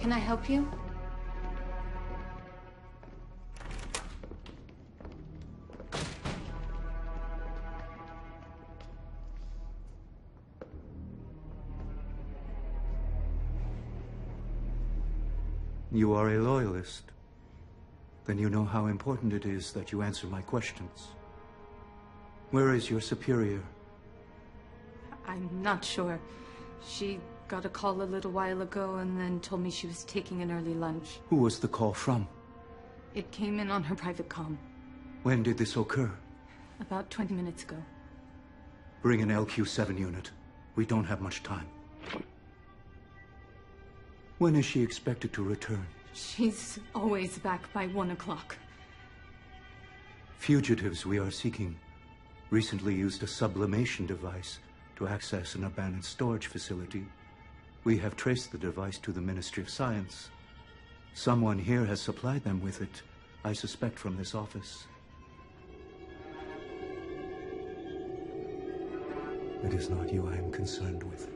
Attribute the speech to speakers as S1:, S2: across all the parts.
S1: Can I help you?
S2: You are a loyalist. Then you know how important it is that you answer my questions. Where is your superior?
S1: I'm not sure. She got a call a little while ago and then told me she was taking an early lunch.
S2: Who was the call from?
S1: It came in on her private comm
S2: When did this occur?
S1: about 20 minutes ago.
S2: Bring an LQ-7 unit. We don't have much time. When is she expected to return?
S1: She's always back by one o'clock.
S2: Fugitives we are seeking recently used a sublimation device to access an abandoned storage facility. We have traced the device to the Ministry of Science. Someone here has supplied them with it, I suspect from this office. It is not you I am concerned with.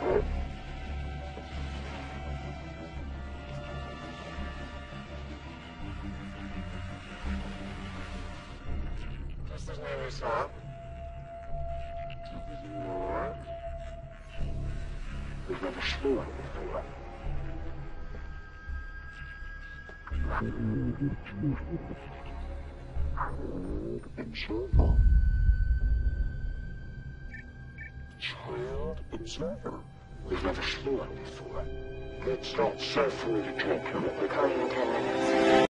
S3: Name is never seen before. Observer. Child observer. We've never seen before. It's not safe for me to talk to you.
S4: We call you in ten minutes.